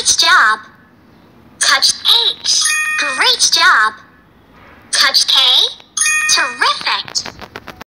Great job. Touch H. Great job. Touch K. Terrific.